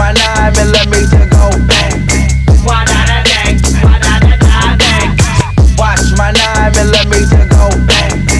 my nine just go bang. Watch my nine and.